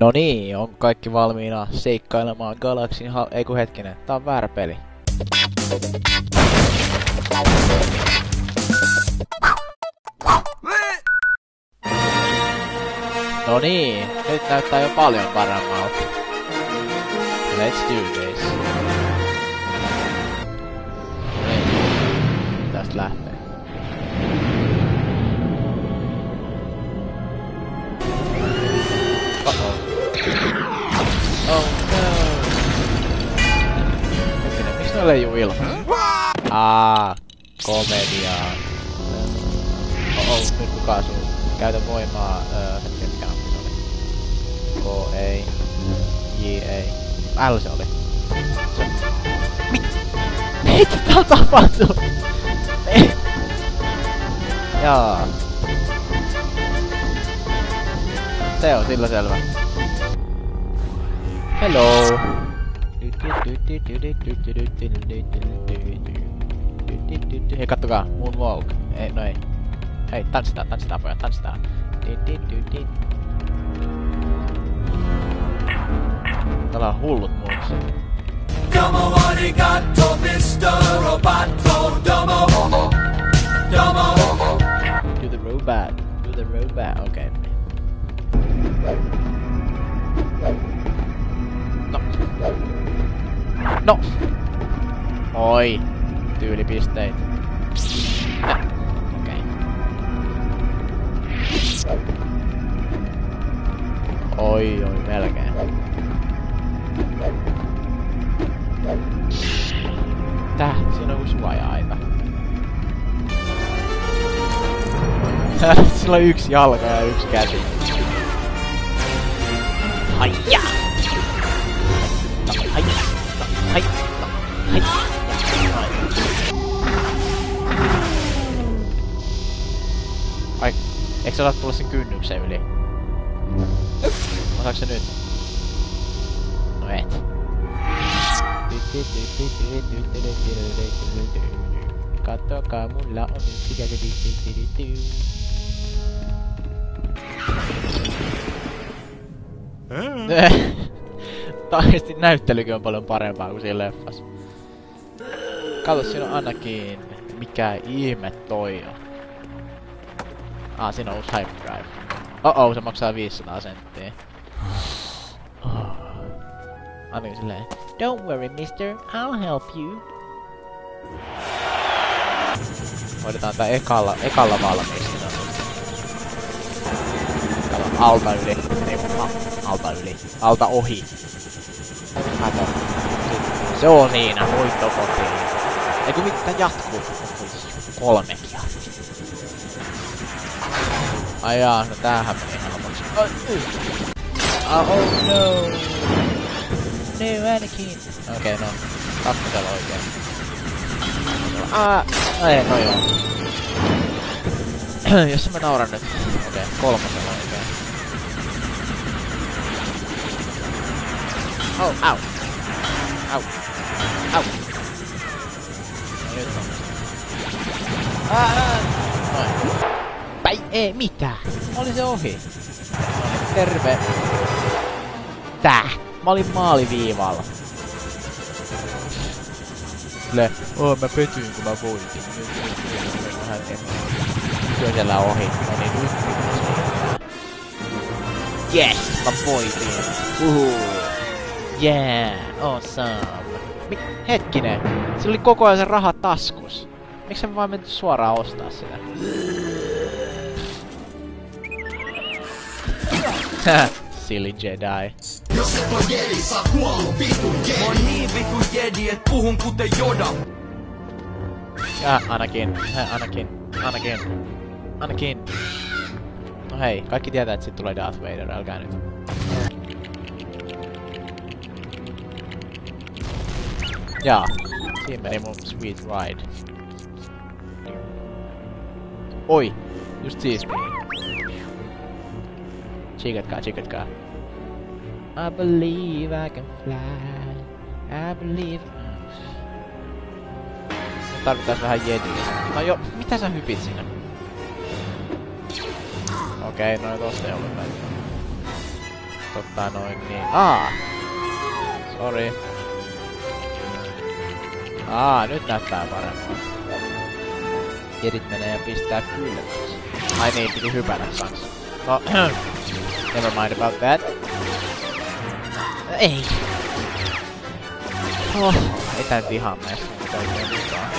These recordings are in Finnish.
No niin, on kaikki valmiina seikkailemaan Galaxin hal... Ei kun hetkinen, tää on väärä peli. No niin, nyt näyttää jo paljon paremmalta. Let's do this. Niin. Tästä lähtee. Leijuu ilmassa? Aa, komediaa. Oh, oh, nyt kun kaasuu. Käytä voimaa, öö, hetken, mikä nappi se oli? K, ei. J, ei. L se oli. Se. Mit? Mitä tapahtuu? Jaa. Se on sillä selvä. Hello. Hei, kattokaa. Moonwalk. Ei, no ei. Hei, tanssitaan, tanssitaan pojat, tanssitaan. Täällä on hullut muut. No. Oi. Tyylipisteitä. Okei. Oi, oi, melkein. Tää, siinä on suoja-aita. Sillä on yksi jalka ja yksi käsi. Haija! Eikö sä tulla sen kynnyksen yli? Osaaks se nyt? No et. Kattokaa, mulla on yksi käsi. Taisesti näyttelykin on paljon parempaa kuin siinä leffassa. Kato, siinä on ainakin... Mikä ihme toi on? Ah, siinä on uusi hyperdrive. Oh oh, se maksaa 500 senttiä. Ainakin silleen... Don't worry, mister. I'll help you. Hoidetaan tää ekalla, ekalla valmiiksi. Kato, alta yli. Ei, alta yli. Alta ohi. Kato. Se on siinä, voitto kotiin. Eikö mitään jatkuu? Kolmekin Ai jaa, no tämähän meni helpoksi. Oh, oh no! No, Anakin! Okei, okay, no. Kakkosella oikein. Ah, ei, no joo. Jos mä nauran nyt. Okei, okay, kolmosella oikein. Oh, au. Au. Au. No nyt on. Ah, ah. Ei, mitä? Oli se ohi. Terve. Tää. Mä olin maaliviivalla. Sille, oo mä petyin kun mä voitin. Siellä ohi. No niin, nyt. Yes, mä voitin. Uhu. Yeah, awesome. Mi hetkinen, sillä oli koko ajan se raha taskus. Miksi se vaan menty suoraan ostaa sitä? Silly Jedi. Jos et jedi, sä oot vitun jedi. Mä oon niin vitun jedi, et puhun kuten. Ja, Anakin. Äh, Anakin. Anakin. Anakin. No hei, kaikki tietää, että sit tulee Darth Vader, älkää nyt. Jaa, siinä meni mun sweet ride. Oi, just siistii. Chikatkaa, chikatkaa. I believe I can fly. I believe... Nyt tarvitais vähän jediä. No jo, mitä sä hypit siinä? Okei, okay, no tosta ei ollut väliä. tota noin niin... Aa! Sorry. Aa, nyt näyttää paremmin. Jedit menee ja pistää kylmäksi. Ai niin, piti hypätä kans. No, never mind about that. Ei. Oh, ei tää nyt ihan mene suunnitelmia mukaan.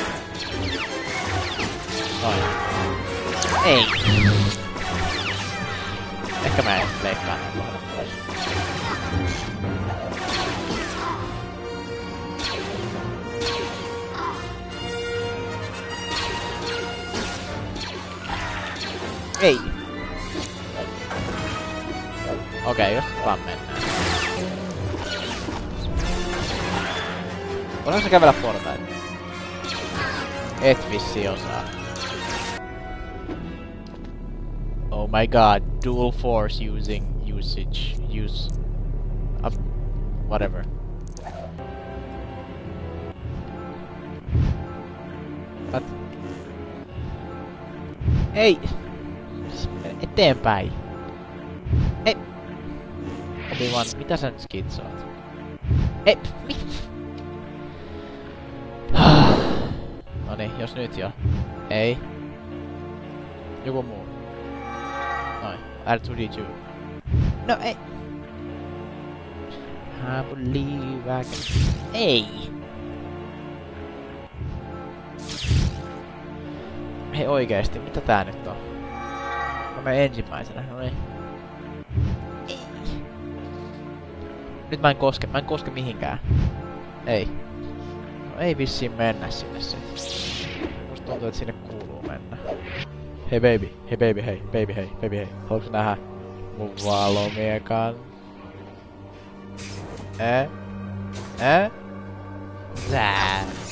Noin. Ei. Ehkä mä en leikkaa näin kohdan pois. Ei. Okay, jos vaan mennään. Voidaanko se kävellä portaita? Et vissi osaa. Oh my god, dual force using usage use up whatever. What? Ei! Uh, eteenpäin! Ei! Obi-Wan, mitä sä nyt skitsoat? Ei! Noni, jos nyt jo. Ei. Joku muu. Noin. R2D2. No ei. I believe I can... Ei! Hei oikeesti, mitä tää nyt on? Mä menen ensimmäisenä, no niin. Nyt mä en koske, mä en koske mihinkään. Ei. No ei vissiin mennä sinne se. Musta tuntuu, että sinne kuuluu mennä. Hei baby, hei baby, hei, baby, hei, baby, hei. Haluatko nähdä mun valomiekan? Eh? Eh? Tää.